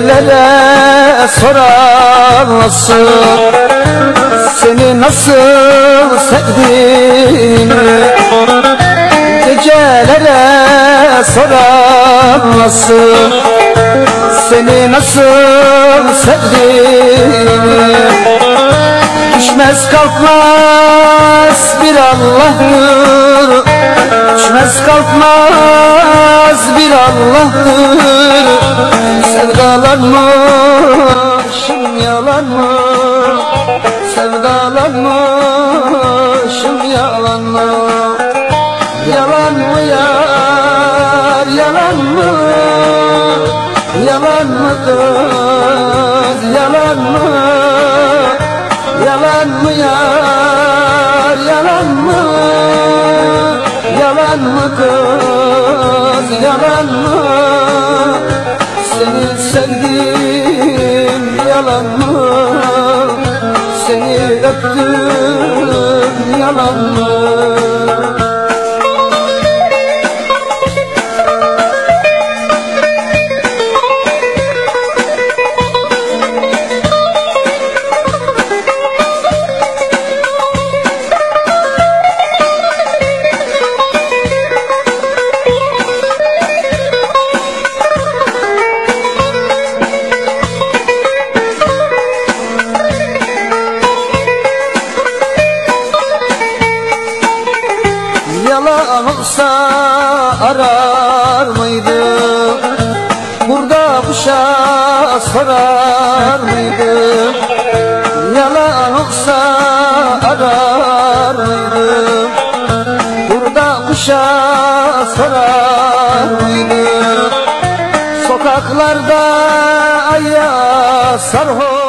Gecelere sorarlasın Seni nasıl sevdiğimi Gecelere sorarlasın Seni nasıl sevdiğimi Düşmez kalkmaz bir Allah'tır Düşmez kalkmaz bir Allah'tır Sevdalanmışım yalan mı Sevdalanmışım yalan mı Yalan mı yar yalan mı? Yalan mı kız yalan mı? Yalan mı yar yalan mı? Yalan mı kız yalan mı sevdim yalan mı? Seni öptüm Yalan olsa arar mıydım Burada kuşa sorar mıydım Yalan olsa arar mıydım Burada kuşa sorar mıydım Sokaklarda aya sarhoş